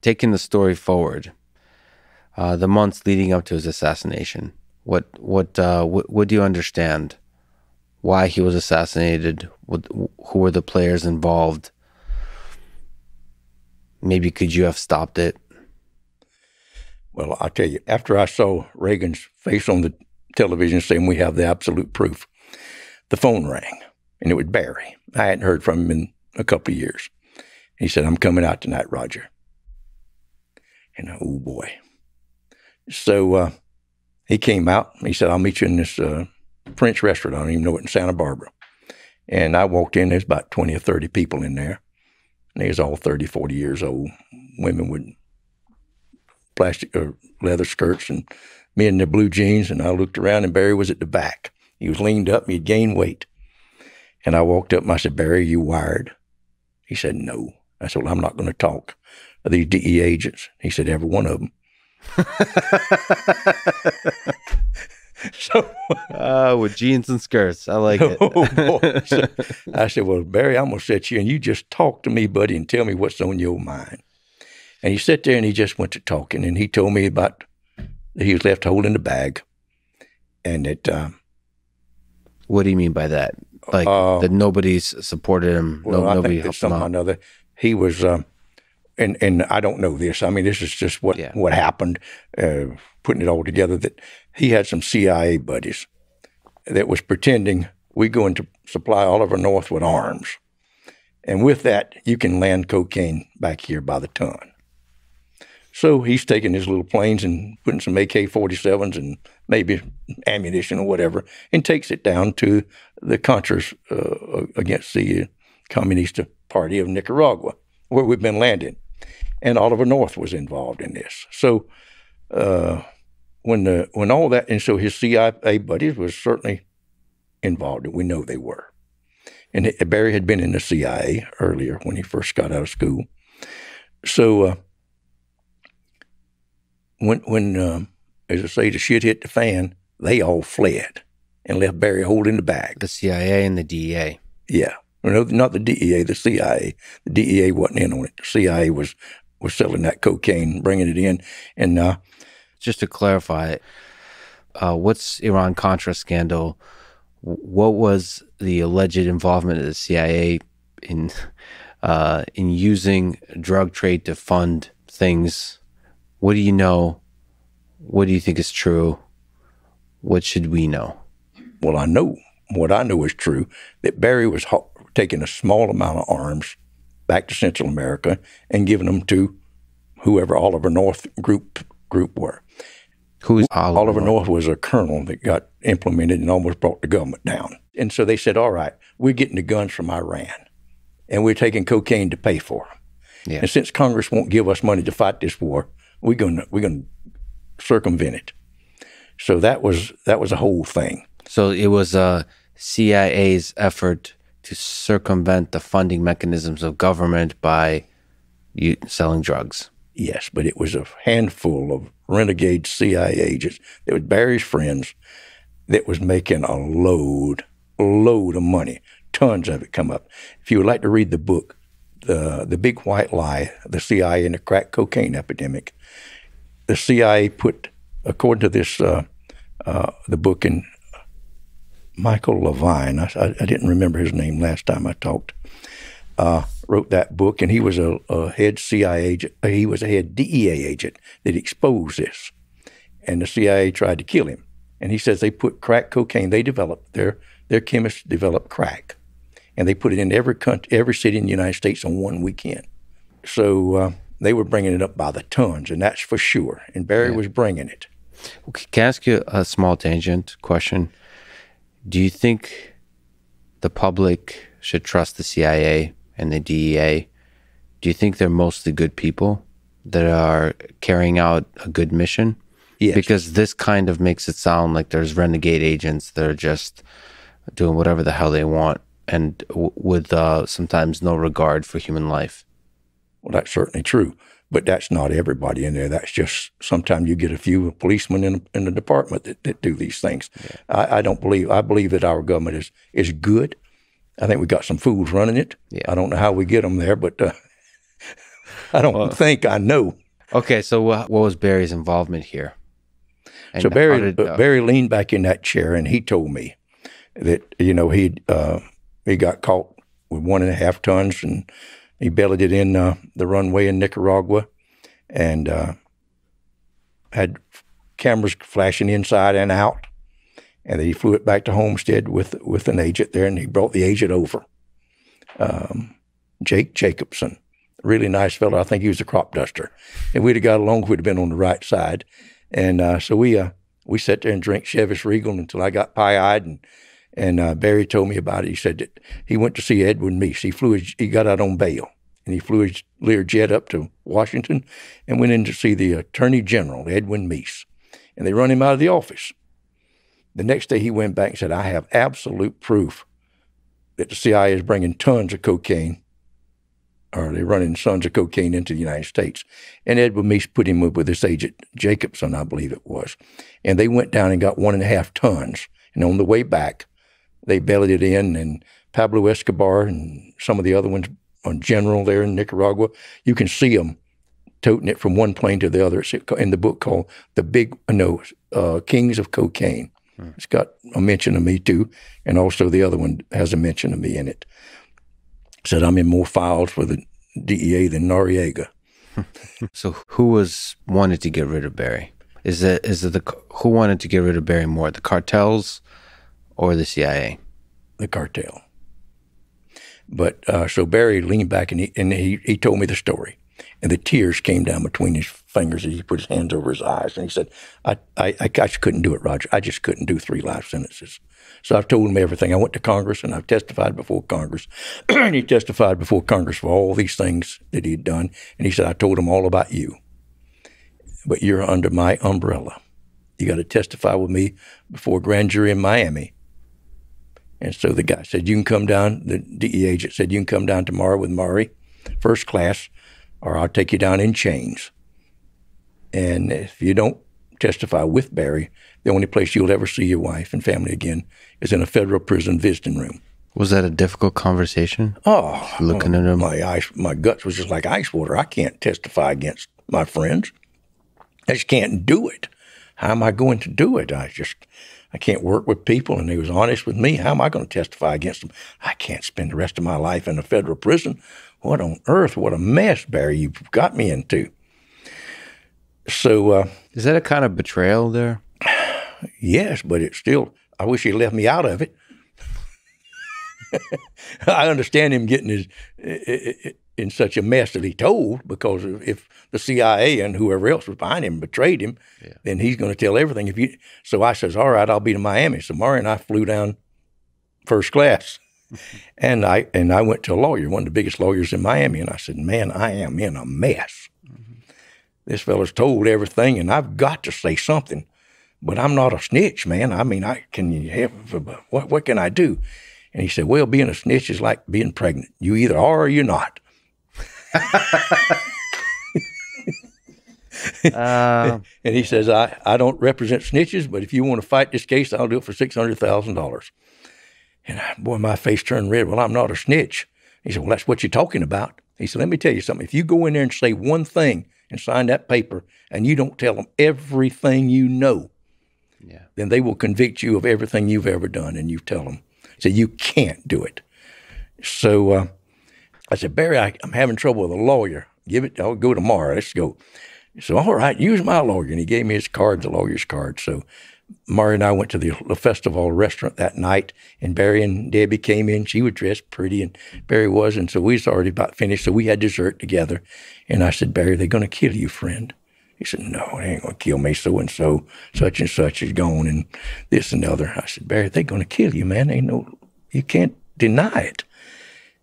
taking the story forward, uh, the months leading up to his assassination, what what uh, what, what do you understand? Why he was assassinated? What, who were the players involved? Maybe could you have stopped it? Well, I tell you, after I saw Reagan's face on the television saying we have the absolute proof, the phone rang and it was Barry. I hadn't heard from him in a couple of years. He said, I'm coming out tonight, Roger. And oh boy. So uh, he came out. He said, I'll meet you in this uh, French restaurant. I don't even know it in Santa Barbara. And I walked in, there's about 20 or 30 people in there. And they was all 30, 40 years old. Women with plastic or leather skirts and me in the blue jeans. And I looked around and Barry was at the back. He was leaned up and he'd gained weight. And I walked up and I said, Barry, you wired? He said, no. I said, well, I'm not going to talk. Are these DE agents? He said, every one of them. so uh, with jeans and skirts, I like it. oh, so I said, "Well, Barry, I'm gonna sit you, and you just talk to me, buddy, and tell me what's on your mind." And he sat there and he just went to talking, and he told me about he was left holding the bag, and that. Um, what do you mean by that? Like uh, that nobody's supported him. Well, no, I nobody think helped him out. Another, he was. Um, and and I don't know this. I mean, this is just what yeah. what happened. Uh, putting it all together, that he had some CIA buddies that was pretending we going to supply Oliver North with arms, and with that, you can land cocaine back here by the ton. So he's taking his little planes and putting some AK 47s and maybe ammunition or whatever, and takes it down to the Contras uh, against the Communist Party of Nicaragua, where we've been landing and Oliver North was involved in this. So uh, when the when all that and so his CIA buddies was certainly involved. We know they were. And Barry had been in the CIA earlier when he first got out of school. So uh, when when um, as I say, the shit hit the fan, they all fled and left Barry holding the bag. The CIA and the DEA. Yeah. No, not the DEA, the CIA. The DEA wasn't in on it. The CIA was was selling that cocaine, bringing it in. And uh, just to clarify, uh, what's Iran Contra scandal? What was the alleged involvement of the CIA in uh, in using drug trade to fund things? What do you know? What do you think is true? What should we know? Well, I know what I knew was true that Barry was taking a small amount of arms back to Central America and giving them to whoever Oliver North group group were. Who's Oliver, Oliver North? North was a colonel that got implemented and almost brought the government down. And so they said, "All right, we're getting the guns from Iran, and we're taking cocaine to pay for them. Yeah. And since Congress won't give us money to fight this war, we're gonna we're going to circumvent it." So that was that was a whole thing. So it was uh, CIA's effort to circumvent the funding mechanisms of government by selling drugs. Yes, but it was a handful of renegade CIA agents that was Barry's friends that was making a load, load of money. Tons of it come up. If you would like to read the book, the the big white lie, the CIA and the crack cocaine epidemic, the CIA put, according to this, uh, uh, the book in Michael Levine. I, I, didn't remember his name last time I talked. Uh, wrote that book, and he was a, a, head CIA agent. Uh, he was a head DEA agent that exposed this, and the CIA tried to kill him. And he says they put crack cocaine. They developed their their chemists developed crack, and they put it in every country, every city in the United States on one weekend. So uh, they were bringing it up by the tons, and that's for sure. And Barry yeah. was bringing it. Can I ask you a small tangent question? Do you think the public should trust the CIA and the DEA? Do you think they're mostly good people that are carrying out a good mission? Yes. Because this kind of makes it sound like there's renegade agents that are just doing whatever the hell they want and w- with uh, sometimes no regard for human life. Well, that's certainly true but that's not everybody in there. That's just sometimes you get a few policemen in, in the department that, that do these things. Yeah. I, I, don't believe. I believe that our government is is good. I think we got some fools running it. Yeah. I don't know how we get them there, but uh, I don't well, think I know. Okay, so what what was Barry's involvement here? And so Barry did, uh, Barry leaned back in that chair and he told me that you know he uh, he got caught with one and a half tons and he bellied it in uh, the runway in Nicaragua and uh, had cameras flashing inside and out. And then he flew it back to Homestead with with an agent there, and he brought the agent over, um, Jake Jacobsen, really nice fellow. I think he was a crop duster, and we'd have got along. If we'd have been on the right side, and uh, so we uh, we sat there and drank Chivas Regal until I got pie eyed, and and uh, Barry told me about it. He said that he went to see Edwin Meese. He flew. His, he got out on bail and he flew his Learjet up to Washington and went in to see the Attorney General, Edwin Meese. And they run him out of the office. The next day he went back and said, I have absolute proof that the CIA is bringing tons of cocaine, or they're running tons of cocaine into the United States. And Edwin Meese put him up with this agent, Jacobsen, I believe it was. And they went down and got one and a half tons. And on the way back, they bellied it in, and Pablo Escobar and some of the other ones on General there in Nicaragua. You can see them toting it from one plane to the other. It's in the book called The Big, no, uh, Kings of Cocaine. Hmm. It's got a mention of me too, and also the other one has a mention of me in it. Said I'm in more files for the DEA than Noriega. so who was wanted to get rid of Barry? Is it is it the who wanted to get rid of Barry more, the cartels or the CIA? The cartel. But uh, so Barry leaned back and he and he, he told me the story, and the tears came down between his fingers as he put his hands over his eyes, and he said, "I I, I just couldn't do it, Roger. I just couldn't do three life sentences." So I've told him everything. I went to Congress and I've testified before Congress, and he testified before Congress for all these things that he'd done, and he said, "I told him all about you, but you're under my umbrella. You got to testify with me before a grand jury in Miami." And so the guy said, You can come down. The DE agent said, You can come down tomorrow with Maury, first class, or I'll take you down in chains. And if you don't testify with Barry, the only place you'll ever see your wife and family again is in a federal prison visiting room. Was that a difficult conversation? Oh, looking at oh, him, my ice, my guts was just like ice water. I can't testify against my friends. I just can't do it. How am I going to do it? I just I can't work with people, and he was honest with me. How am I going to testify against them? I can't spend the rest of my life in a federal prison. What on earth? What a mess, Barry, you've got me into. So, uh, is that a kind of betrayal there? Yes, but it's still. I wish he left me out of it. I understand him getting his in such a mess that he told because if the CIA and whoever else was behind him betrayed him, yeah. then he's going to tell everything. If you, so I says, all right, I'll be to Miami. So Maury and I flew down first class, and I and I went to a lawyer, one of the biggest lawyers in Miami, and I said, man, I am in a mess. Mm-hmm. This fellow's told everything, and I've got to say something, but I'm not a snitch, man. I mean, I can you have what what can I do? And he said, well, being a snitch is like being pregnant. You either are or you're not. Uh, and he says, I, I don't represent snitches, but if you want to fight this case, I'll do it for $600,000. And I, boy, my face turned red. Well, I'm not a snitch. He said, Well, that's what you're talking about. He said, Let me tell you something. If you go in there and say one thing and sign that paper and you don't tell them everything you know, yeah. then they will convict you of everything you've ever done. And you tell them. So you can't do it. So uh, I said, Barry, I, am having trouble with a lawyer. Give it, I'll go tomorrow. Let's go. So, all right, use my lawyer. And he gave me his card, the lawyer's card. So Maury and I went to the, the festival restaurant that night, and Barry and Debbie came in. She was dressed pretty, and Barry was, and so we was already about finished. So we had dessert together. And I said, Barry, they're going to kill you, friend. He said, No, they ain't going to kill me. So and so, such and such is gone, and this and the other. I said, Barry, they're going to kill you, man. Ain't no, you can't deny it.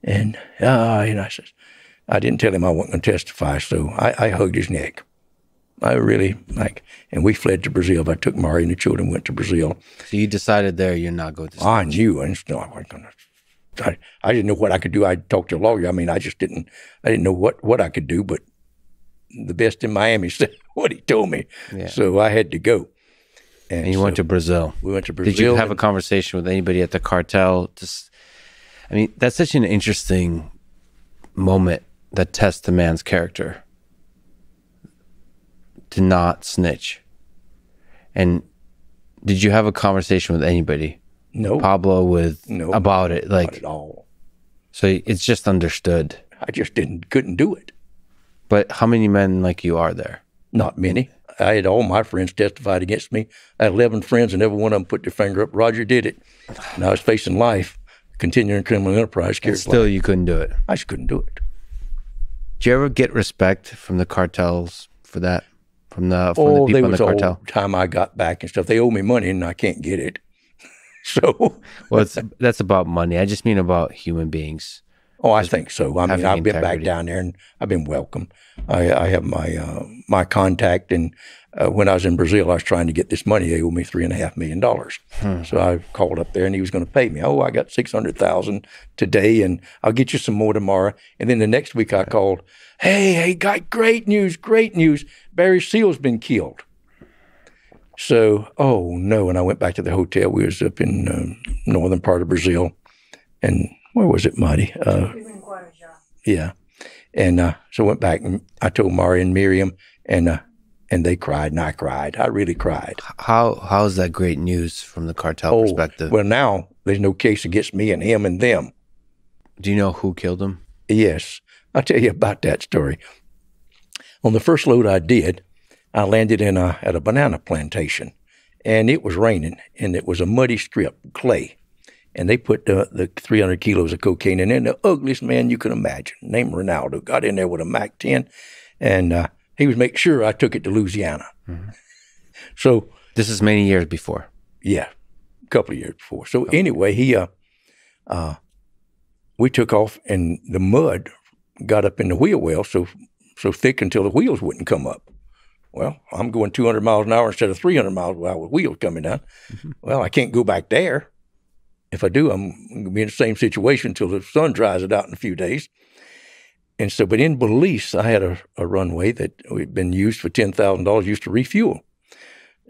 And, uh, and I said, I didn't tell him I wasn't going to testify, so I, I hugged his neck. I really like, and we fled to Brazil. I took Mari and the children went to Brazil. So you decided there you're not going to. I knew, and no, I wasn't going to. I, I didn't know what I could do. I talked to a lawyer. I mean, I just didn't. I didn't know what what I could do. But the best in Miami said what he told me, yeah. so I had to go. And, and you so went to Brazil. We went to Brazil. Did you have a conversation with anybody at the cartel? Just, I mean, that's such an interesting moment that tests a man's character to not snitch. And did you have a conversation with anybody? No. Pablo with No. about it, like Not at all. so it's just understood. I just didn't couldn't do it. But how many men like you are there? Not many. I had all my friends testified against me. I had 11 friends, and every one of them put their finger up. Roger did it. And I was facing life, continuing criminal enterprise. Carried Still, you couldn't do it. I just couldn't do it. Did you ever get respect from the cartels for that? From the from oh, the people in the the cartel? whole time I got back and stuff. They owe me money, and I can't get it. so, Well, that's about money. I just mean about human beings. oh, I think so. I mean, I've been back down there, and I've been welcome. I, I have my uh, my contact, and uh, when I was in Brazil, I was trying to get this money. They owed me three and a half million dollars. So I called up there, and he was going to pay me. Oh, I got six hundred thousand today, and I'll get you some more tomorrow. And then the next week, I called. Hey, hey, got great news! Great news! Barry Seal's been killed. So, oh no! And I went back to the hotel. We was up in um, northern part of Brazil, and where was it, Marty? Uh, yeah. And uh, so I went back and I told Mari and Miriam, and uh, and they cried, and I cried. I really cried. How how is that great news from the cartel perspective? Oh, well, now there's no case against me and him and them. Do you know who killed him? Yes, I'll tell you about that story. On the first load I did, I landed in a at a banana plantation, and it was raining, and it was a muddy strip, clay, and they put the, the 300 kilos of cocaine in there. And the ugliest man you can imagine, named Ronaldo, got in there with a Mac 10, and uh, he was making sure I took it to Louisiana. So This is many years before. yeah, a couple of years before. So anyway, he uh, uh, we took off, and the mud got up in the wheel well, so so thick until the wheels wouldn't come up. Well, I'm going 200 miles an hour instead of 300 miles an hour with wheels coming down. Well, I can't go back there. If I do, I'm going to be in the same situation until the sun dries it out in a few days. And so, but in Belize, I had a, a runway that had been used for $10,000 used to refuel.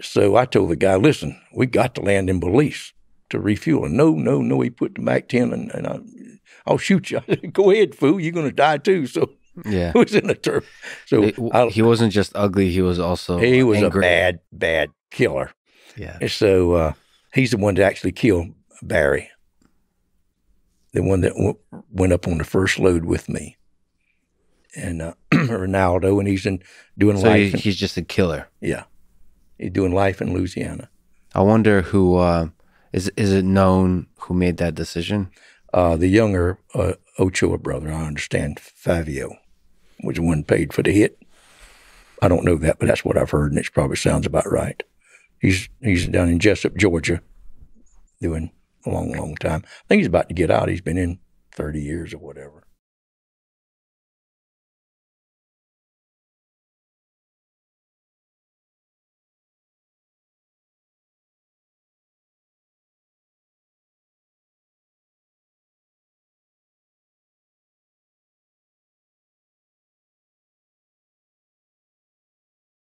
So I told the guy, listen, we got to land in Belize to refuel. And no, no, no, he put the Mac 10 and, and I, I'll shoot you. I said, Go ahead, fool, you're going to die too. So Yeah. I was in a turf. So It- I, he wasn't just ugly, he was also he was angry. a bad, bad killer. Yeah. And so uh, he's the one that actually killed Barry, the one that w- went up on the first load with me. And uh, Ronaldo, and he's in doing So he, life. in, he's just a killer. yeah, he's doing life in Louisiana. I wonder who uh, is is it known who made that decision? Uh, the younger uh, Ochoa brother, I understand, Fabio, was the one paid for the hit. I don't know that, but that's what I've heard, and it probably sounds about right. He's he's down in Jesup, Georgia, doing a long, long time. I think he's about to get out. He's been in thirty years or whatever.